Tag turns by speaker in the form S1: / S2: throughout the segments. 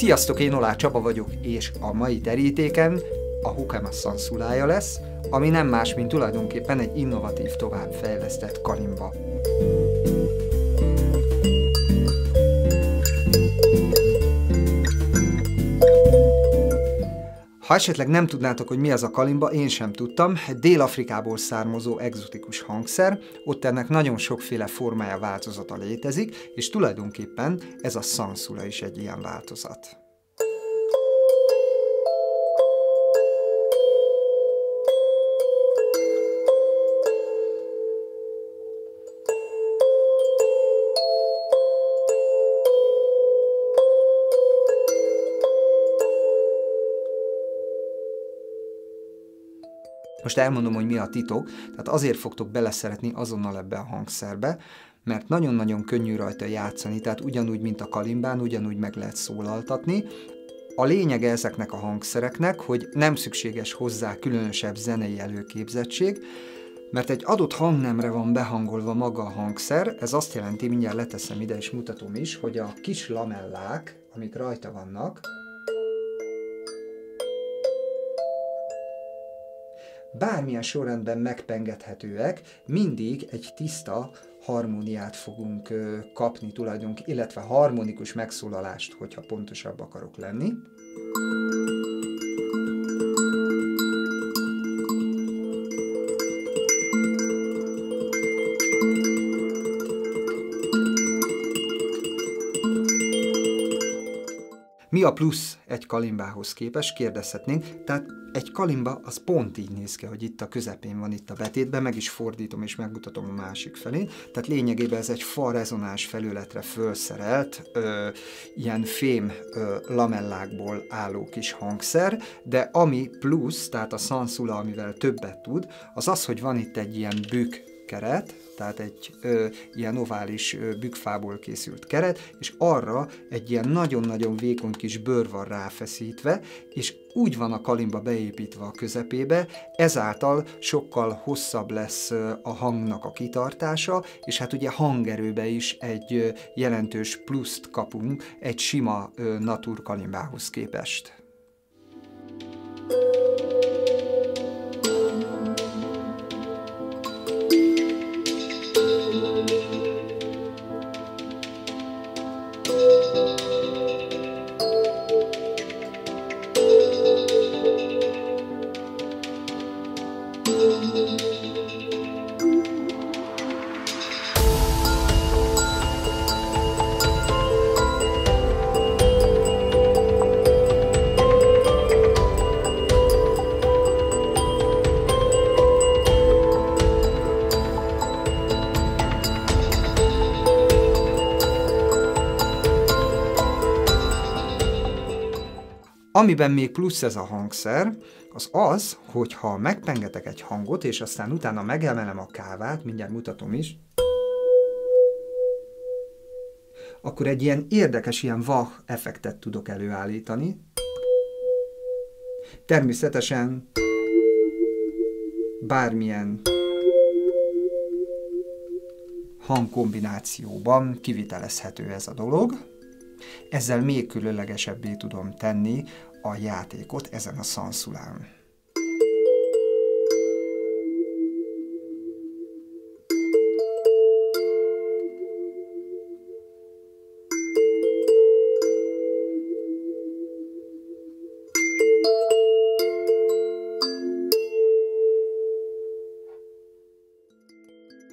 S1: Sziasztok, én Olá Csaba vagyok, és a mai terítéken a Hukama Sansulája lesz, ami nem más, mint tulajdonképpen egy innovatív továbbfejlesztett kalimba. Ha esetleg nem tudnátok, hogy mi az a kalimba, én sem tudtam. Dél-Afrikából származó egzotikus hangszer, ott ennek nagyon sokféle formája, változata létezik, és tulajdonképpen ez a szanszula is egy ilyen változat. Most elmondom, hogy mi a titok, tehát azért fogtok beleszeretni azonnal ebbe a hangszerbe, mert nagyon-nagyon könnyű rajta játszani, tehát ugyanúgy, mint a kalimbán, ugyanúgy meg lehet szólaltatni. A lényege ezeknek a hangszereknek, hogy nem szükséges hozzá különösebb zenei előképzettség, mert egy adott hangnemre van behangolva maga a hangszer, ez azt jelenti, mindjárt leteszem ide és mutatom is, hogy a kis lamellák, amik rajta vannak, bármilyen sorrendben megpengethetőek, mindig egy tiszta harmóniát fogunk kapni tulajdonképpen, illetve harmonikus megszólalást, hogyha pontosabb akarok lenni. Mi a plusz egy kalimbához képest, kérdezhetnénk. Tehát egy kalimba az pont így néz ki, hogy itt a közepén van itt a betétben, meg is fordítom és megmutatom a másik felén. Tehát lényegében ez egy fa rezonás felületre fölszerelt, ö, ilyen fém ö, lamellákból álló kis hangszer, de ami plusz, tehát a szanszula, amivel többet tud, az az, hogy van itt egy ilyen bükk keret, tehát egy ö, ilyen ovális ö, bükfából készült keret, és arra egy ilyen nagyon-nagyon vékony kis bőr van ráfeszítve, és úgy van a kalimba beépítve a közepébe, ezáltal sokkal hosszabb lesz a hangnak a kitartása, és hát ugye hangerőbe is egy jelentős pluszt kapunk egy sima natur kalimbához képest. Thank you. Amiben még plusz ez a hangszer, az az, hogy ha megpengetek egy hangot, és aztán utána megemelem a kávát, mindjárt mutatom is, akkor egy ilyen érdekes, ilyen vah effektet tudok előállítani. Természetesen bármilyen hangkombinációban kivitelezhető ez a dolog. Ezzel még különlegesebbé tudom tenni a játékot ezen a szanszulán.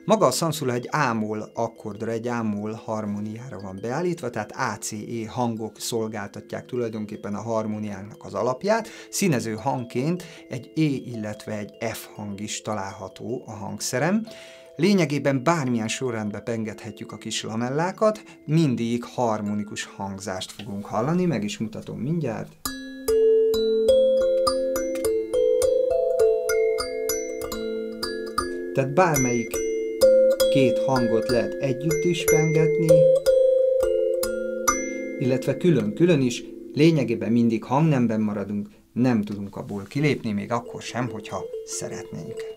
S1: Maga a Samsula egy ámol akkordra, egy ámol harmóniára van beállítva, tehát ACE hangok szolgáltatják tulajdonképpen a harmóniának az alapját. Színező hangként egy E, illetve egy F hang is található a hangszerem. Lényegében bármilyen sorrendbe pengethetjük a kis lamellákat, mindig harmonikus hangzást fogunk hallani, meg is mutatom mindjárt. Tehát bármelyik két hangot lehet együtt is pengetni, illetve külön-külön is, lényegében mindig hangnemben maradunk, nem tudunk abból kilépni, még akkor sem, hogyha szeretnénk.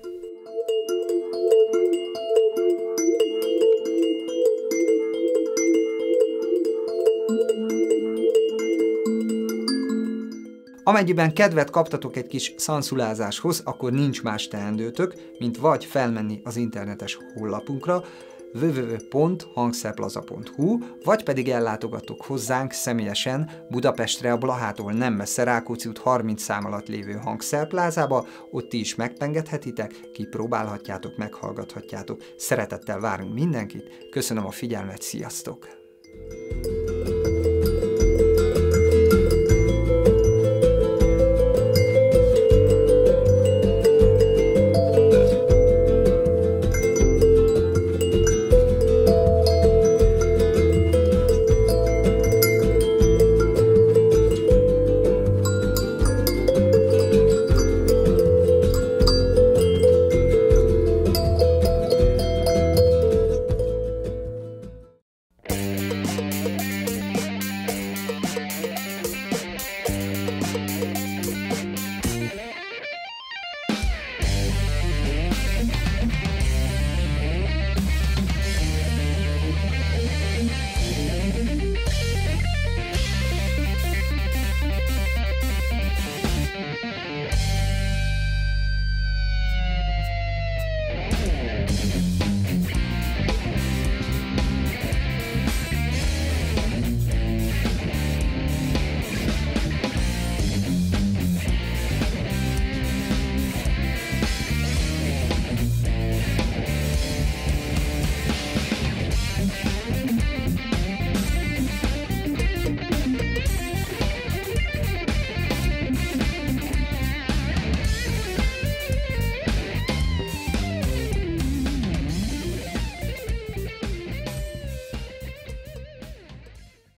S1: Amennyiben kedvet kaptatok egy kis szanszulázáshoz, akkor nincs más teendőtök, mint vagy felmenni az internetes honlapunkra, www.hangszerplaza.hu, vagy pedig ellátogatok hozzánk személyesen Budapestre a Blahától nem messze Rákóczi út 30 szám alatt lévő hangszerplázába, ott ti is megpengethetitek, kipróbálhatjátok, meghallgathatjátok. Szeretettel várunk mindenkit, köszönöm a figyelmet, sziasztok!